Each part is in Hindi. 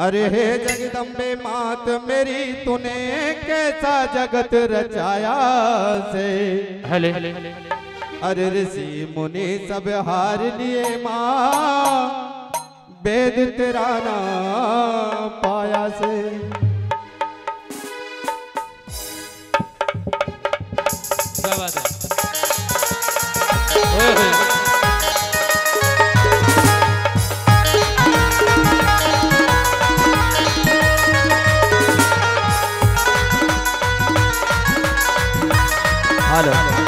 अरे हे जगदम्बे मात मेरी तूने कैसा जगत रचाया से? हले। अरे ऋषि मुनि सब हार लिए माँ वेद तेरा नाम 慢点慢点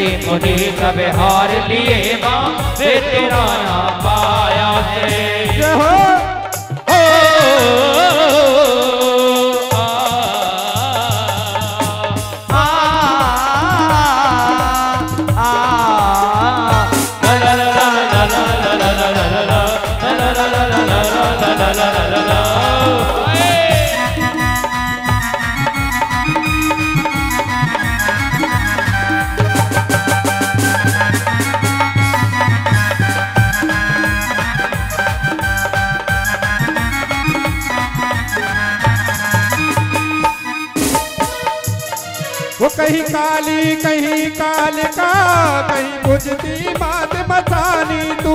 किसी मुनि सब हार लिए तेरा ना पाया से मचानी कहीं काल का कहीं बुझती बात मचानी तू।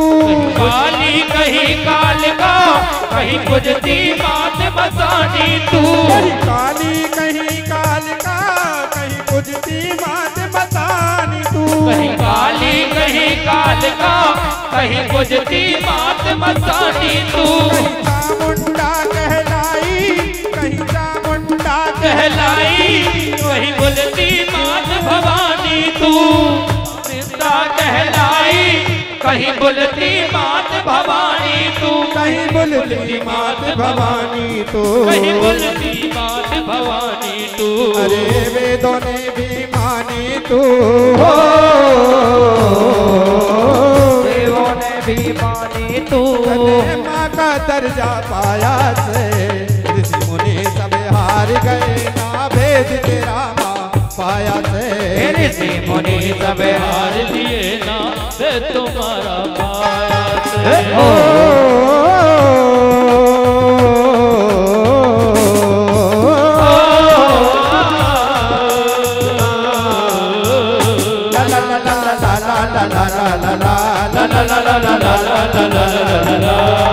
काली कहीं काल का कहीं बुझती बात मचानी तू। काली कहीं काल का कहीं बुझती बात मचानी तू। कहीं काली कहीं काल का कहीं बुझती बात मचानी तू। मुंडा कहलाई कहीं मुंडा कहलाई वही बोलती मात भवानी तू। ज़िंदा कहलाई कहीं बुझती मात भवानी तू। कहीं बोलती मात भवानी तू। कहीं बुझती मात भवानी तू। अरे वेदों ने भी मानी तू। हो देवों ने भी मानी तू। अरे माँ का दर्जा पाया से। माँ पाया से ऋषि मुनि सब हार लिए ना वे तुम्हारा पाया से ओ, ला ला ला ला ला ला ला ला ला ला ला ला ये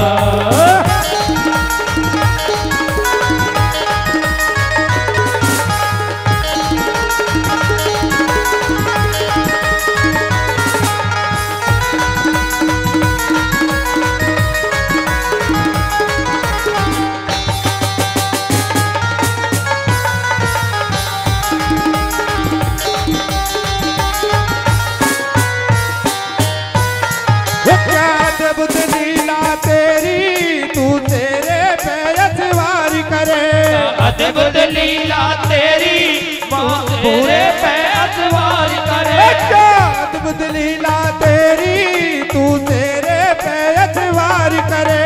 करे ये अद्भुत लीला तेरी तू तेरे पे अजवार करे।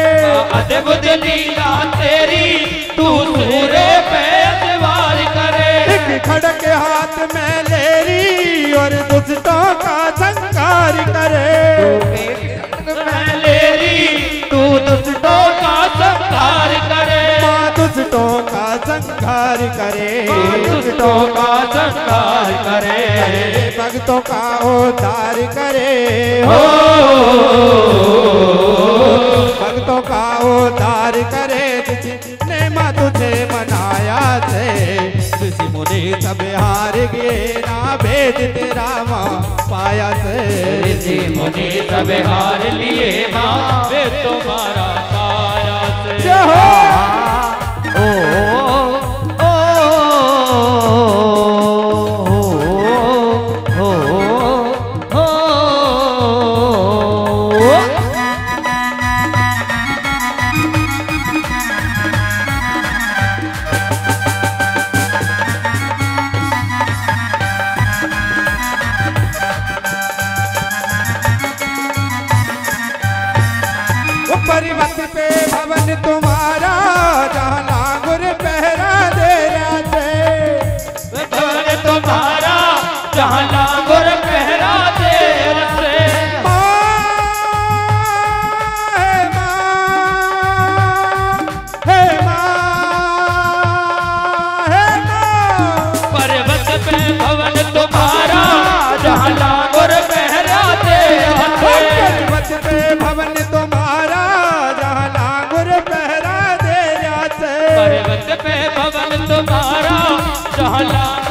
अद्भुत लीला तेरी तू पूरे पे अतवार करे। एक खड़क हाथ में लेरी और दुष्टों का संकार करे। लेरी तू दुष्टों संहार करे। दुष्टों का संहार करे। भक्तों का उद्धार करे। हो। भक्तों का उद्धार करे। जिसने माँ तुझे मनाया से ऋषि मुनि सब हार गए। ना भेद तेरा माँ पाया से। ऋषि मुनि सब हार लिए माँ वे तुम्हारा पाया से।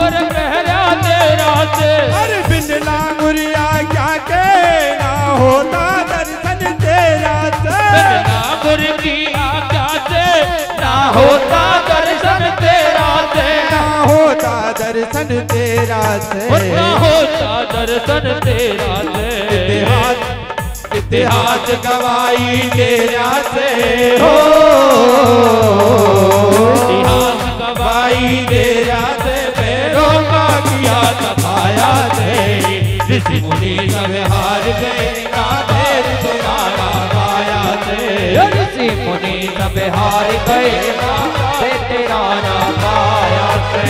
लांगुर पहरा तेरा से अरे बिन लांगुरिया क्या के ना होता दर्शन तेरा से? लांगुर की आज्ञा से ना होता दर्शन तेरा से? ना होता दर्शन तेरा से। और ना होता दर्शन तेरा से। इतिहास इतिहास गवाही तेरा से। हो। इतिहास गवाही तेरा से। मुनि सब हार गए ना भेद तुम्हारा पाया से। ऋषि मुनि सब हार गए से तेरा ना पाया से।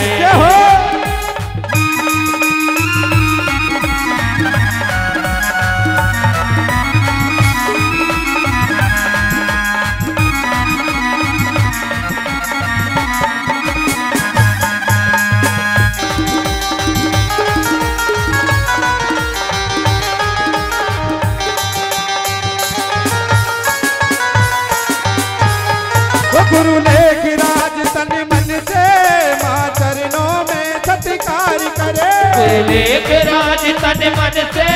से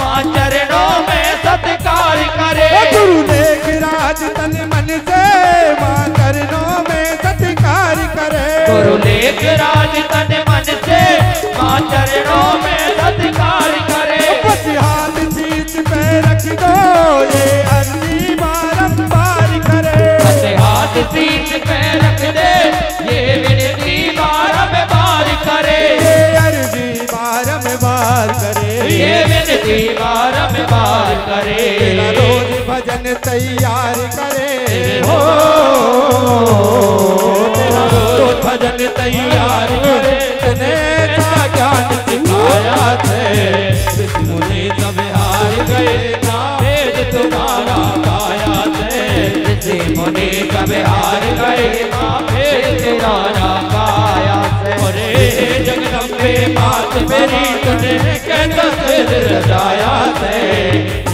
माँ चरणों में सत्कार करे। गुरु ने राज तन बारंबार करे। तेरा रोज भजन तैयार करे। हो तेरा रोज भजन तैयार करे। तने था ज्ञान सिखाया थे ऋषि मुनि सब हार गए ना वेद तुम्हारा पाया थे। मुनि सब हार गए फिर तेरा ना बात मेरी तुझे सिर रजाया थे